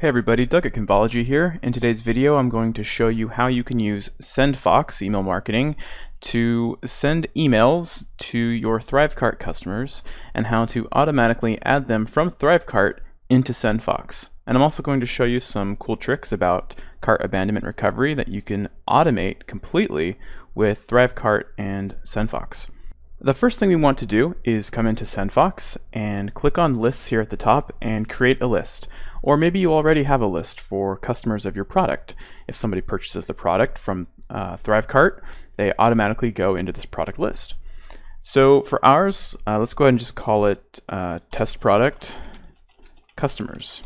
Hey everybody, Doug at Convology here. In today's video, I'm going to show you how you can use SendFox email marketing to send emails to your ThriveCart customers and how to automatically add them from ThriveCart into SendFox. And I'm also going to show you some cool tricks about cart abandonment recovery that you can automate completely with ThriveCart and SendFox. The first thing we want to do is come into SendFox and click on lists here at the top and create a list. Or maybe you already have a list for customers of your product. If somebody purchases the product from uh, ThriveCart, they automatically go into this product list. So for ours, uh, let's go ahead and just call it uh, test product customers.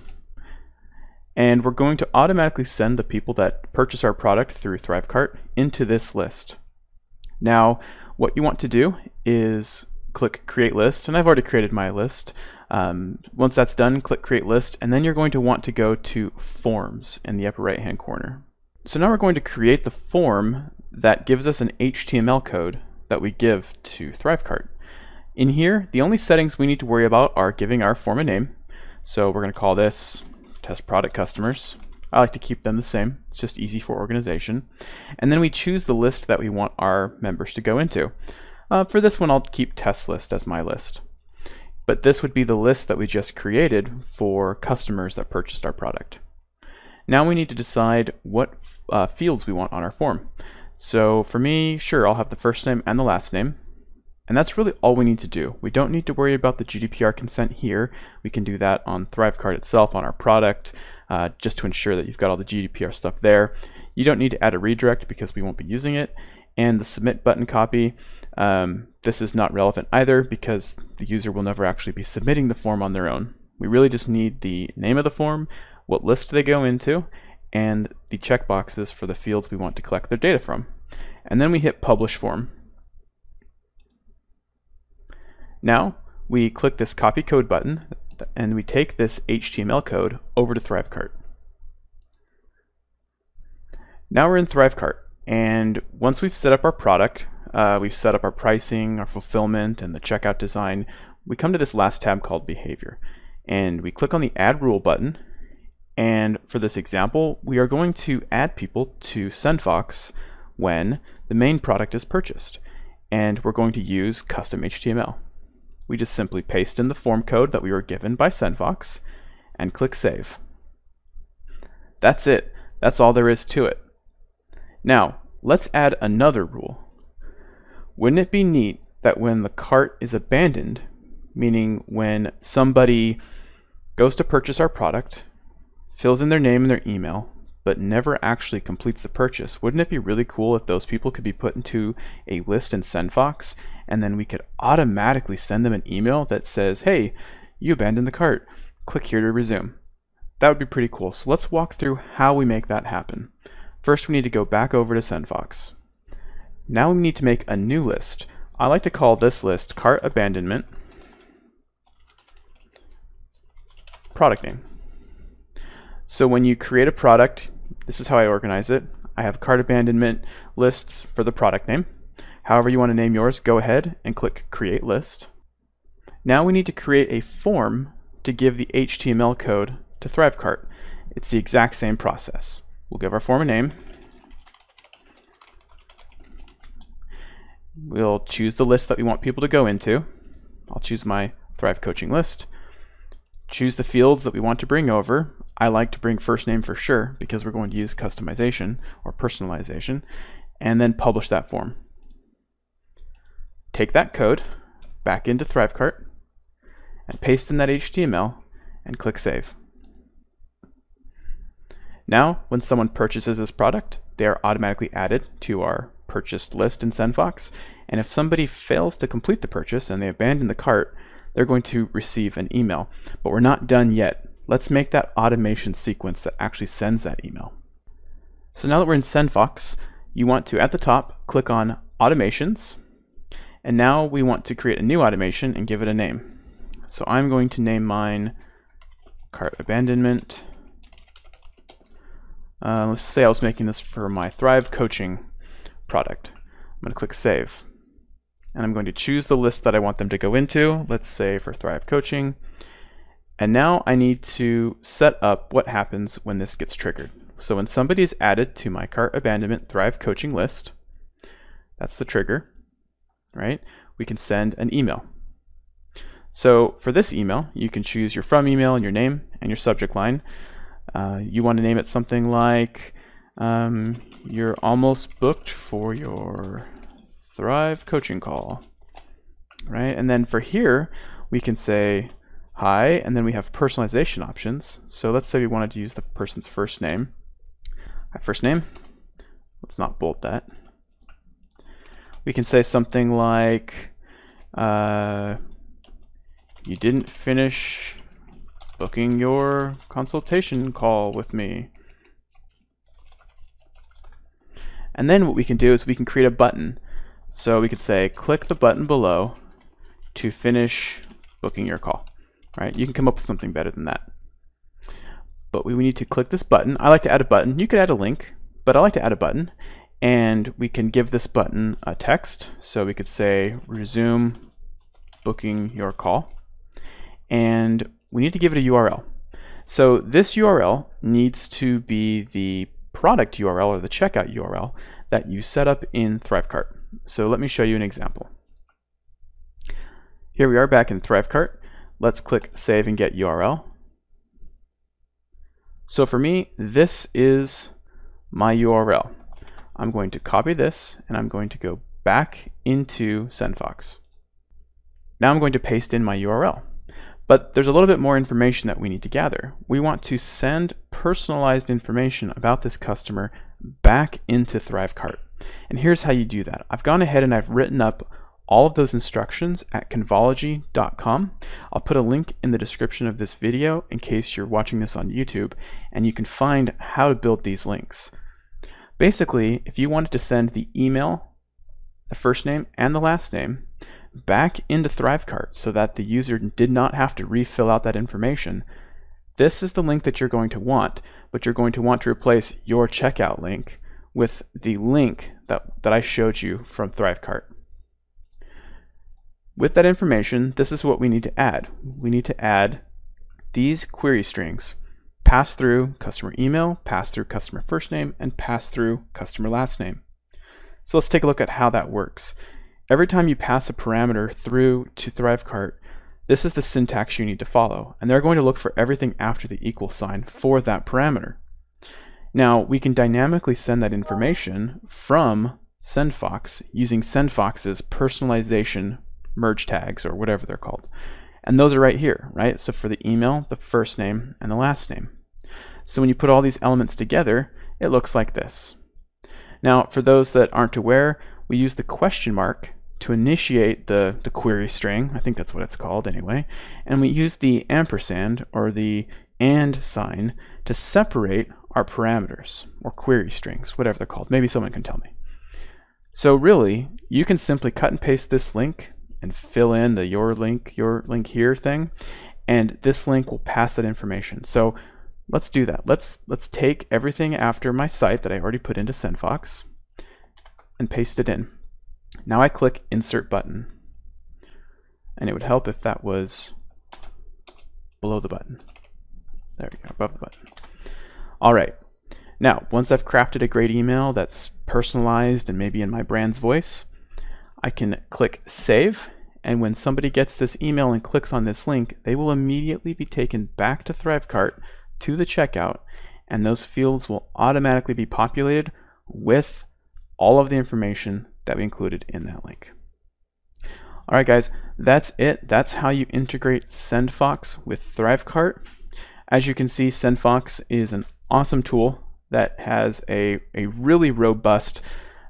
And we're going to automatically send the people that purchase our product through ThriveCart into this list. Now, what you want to do is click create list, and I've already created my list. Um, once that's done, click create list, and then you're going to want to go to forms in the upper right hand corner. So now we're going to create the form that gives us an HTML code that we give to ThriveCart. In here, the only settings we need to worry about are giving our form a name. So we're going to call this test product customers. I like to keep them the same. It's just easy for organization. And then we choose the list that we want our members to go into. Uh, for this one, I'll keep test list as my list. But this would be the list that we just created for customers that purchased our product. Now we need to decide what uh, fields we want on our form. So for me, sure, I'll have the first name and the last name. And that's really all we need to do. We don't need to worry about the GDPR consent here. We can do that on ThriveCart itself, on our product, uh, just to ensure that you've got all the GDPR stuff there. You don't need to add a redirect because we won't be using it. And the submit button copy, um, this is not relevant either because the user will never actually be submitting the form on their own. We really just need the name of the form, what list they go into, and the checkboxes for the fields we want to collect their data from. And then we hit publish form. Now we click this copy code button and we take this HTML code over to ThriveCart. Now we're in ThriveCart, and once we've set up our product, uh, we've set up our pricing, our fulfillment, and the checkout design, we come to this last tab called Behavior. And we click on the Add Rule button, and for this example, we are going to add people to SendFox when the main product is purchased. And we're going to use custom HTML we just simply paste in the form code that we were given by SendFox and click Save. That's it. That's all there is to it. Now, let's add another rule. Wouldn't it be neat that when the cart is abandoned, meaning when somebody goes to purchase our product, fills in their name and their email, but never actually completes the purchase. Wouldn't it be really cool if those people could be put into a list in SendFox and then we could automatically send them an email that says, hey, you abandoned the cart. Click here to resume. That would be pretty cool. So let's walk through how we make that happen. First, we need to go back over to SendFox. Now we need to make a new list. I like to call this list cart abandonment product name. So when you create a product, this is how I organize it. I have cart abandonment lists for the product name. However you want to name yours, go ahead and click Create List. Now we need to create a form to give the HTML code to ThriveCart. It's the exact same process. We'll give our form a name. We'll choose the list that we want people to go into. I'll choose my Thrive Coaching list. Choose the fields that we want to bring over. I like to bring first name for sure because we're going to use customization or personalization and then publish that form. Take that code back into ThriveCart and paste in that HTML and click Save. Now, when someone purchases this product, they are automatically added to our purchased list in SendFox. And if somebody fails to complete the purchase and they abandon the cart, they're going to receive an email. But we're not done yet. Let's make that automation sequence that actually sends that email. So now that we're in SendFox, you want to, at the top, click on Automations. And now we want to create a new automation and give it a name. So I'm going to name mine Cart Abandonment. Uh, let's say I was making this for my Thrive Coaching product. I'm going to click Save and I'm going to choose the list that I want them to go into, let's say for Thrive Coaching, And now I need to set up what happens when this gets triggered. So when somebody is added to my cart abandonment Thrive coaching list, that's the trigger, right? We can send an email. So for this email, you can choose your from email and your name and your subject line. Uh, you want to name it something like um, you're almost booked for your Thrive coaching call, right? And then for here, we can say hi, and then we have personalization options. So let's say we wanted to use the person's first name. First name, let's not bold that. We can say something like, uh, you didn't finish booking your consultation call with me. And then what we can do is we can create a button. So we could say, click the button below to finish booking your call, right? You can come up with something better than that. But we need to click this button. I like to add a button. You could add a link, but I like to add a button. And we can give this button a text. So we could say, resume booking your call. And we need to give it a URL. So this URL needs to be the product URL or the checkout URL that you set up in ThriveCart. So let me show you an example. Here we are back in ThriveCart. Let's click Save and Get URL. So for me, this is my URL. I'm going to copy this and I'm going to go back into SendFox. Now I'm going to paste in my URL. But there's a little bit more information that we need to gather. We want to send personalized information about this customer back into ThriveCart. And here's how you do that. I've gone ahead and I've written up all of those instructions at convology.com. I'll put a link in the description of this video in case you're watching this on YouTube, and you can find how to build these links. Basically, if you wanted to send the email, the first name, and the last name, back into ThriveCart so that the user did not have to refill out that information, this is the link that you're going to want, but you're going to want to replace your checkout link with the link that, that I showed you from ThriveCart. With that information, this is what we need to add. We need to add these query strings, pass through customer email, pass through customer first name, and pass through customer last name. So let's take a look at how that works. Every time you pass a parameter through to ThriveCart, this is the syntax you need to follow, and they're going to look for everything after the equal sign for that parameter. Now, we can dynamically send that information from SendFox using SendFox's personalization merge tags, or whatever they're called. And those are right here, right? So for the email, the first name, and the last name. So when you put all these elements together, it looks like this. Now, for those that aren't aware, we use the question mark to initiate the, the query string, I think that's what it's called anyway, and we use the ampersand or the and sign to separate our parameters or query strings, whatever they're called. Maybe someone can tell me. So really, you can simply cut and paste this link and fill in the your link, your link here thing, and this link will pass that information. So let's do that. Let's let's take everything after my site that I already put into SendFox and paste it in. Now I click Insert Button. And it would help if that was below the button. There we go, above the button. All right. Now, once I've crafted a great email that's personalized and maybe in my brand's voice, I can click Save. And when somebody gets this email and clicks on this link, they will immediately be taken back to ThriveCart to the checkout, and those fields will automatically be populated with all of the information that we included in that link. All right, guys, that's it. That's how you integrate SendFox with ThriveCart. As you can see, SendFox is an awesome tool that has a, a really robust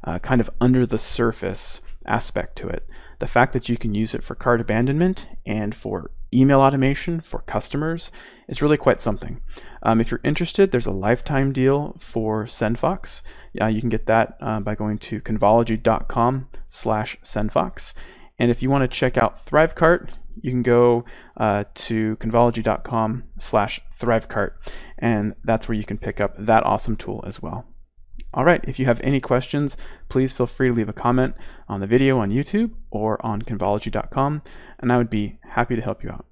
uh, kind of under the surface aspect to it. The fact that you can use it for cart abandonment and for email automation for customers is really quite something. Um, if you're interested, there's a lifetime deal for SendFox. Uh, you can get that uh, by going to convology.com slash SendFox. And if you want to check out ThriveCart, you can go uh, to convology.com slash ThriveCart, and that's where you can pick up that awesome tool as well. All right, if you have any questions, please feel free to leave a comment on the video on YouTube or on convology.com, and I would be happy to help you out.